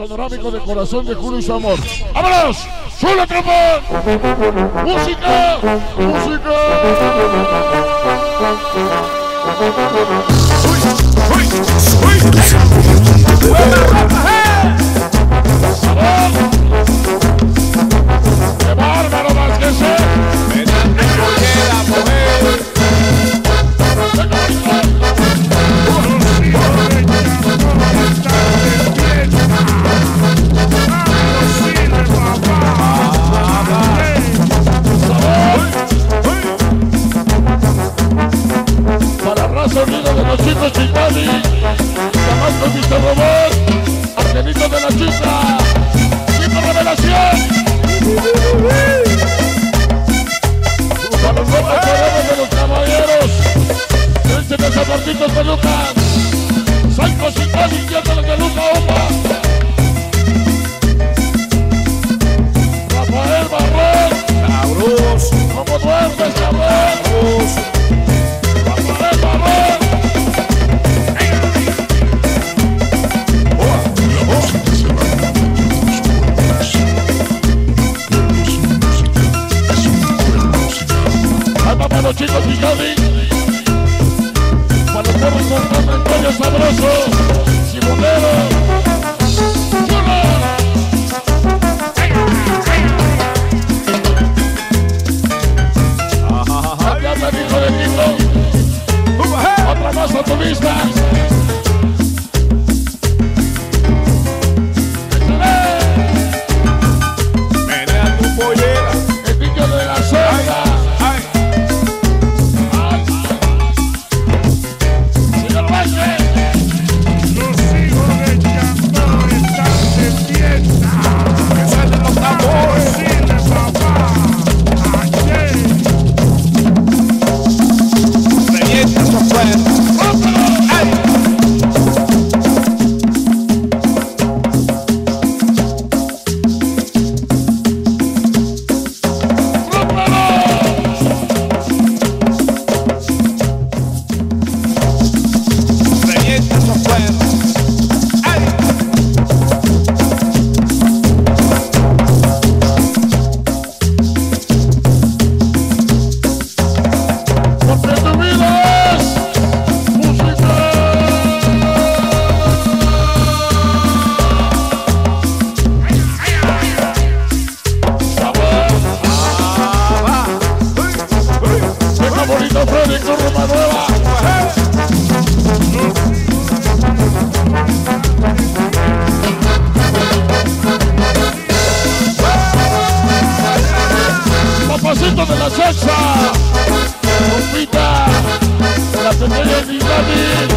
sonorámico de corazón de Julio y su amor. ¡Vámonos! ¡Solo trombón! ¡Música! ¡Música! De la Chica, Chico Revelación. Para los nuevos queremos de los caballeros, Príncipe San Martito de Lucas, Sanco Chitani, Dios de Luca Opa. Rafael Barrón, Sabroso, ¿cómo duermes, cabrón? Chicos Picadi. Para los perros con Antonio Sabroso. Simonero. Tito. Otra más a tu vista. Yeah.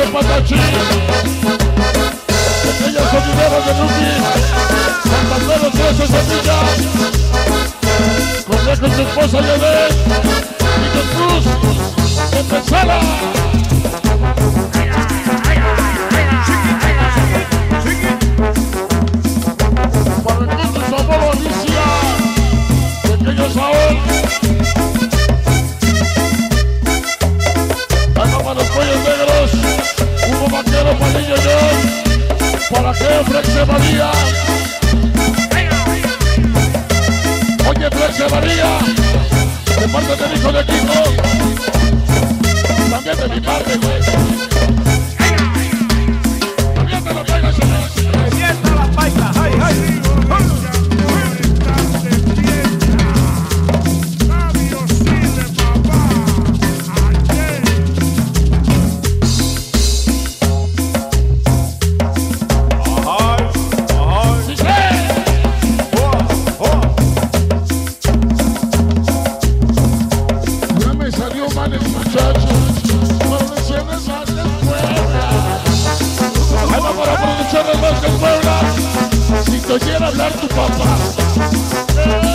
De pase patachín. Pequeños sonideros de Lupi. Santanderos tres semillas. Corre con su esposa Yedel. Y con Cruz. Empezala. Para Para que Flexe María. Oye, Flexe María. De parte del hijo de Kiko. También de mi parte, güey. Vamos si te quiere hablar tu papá.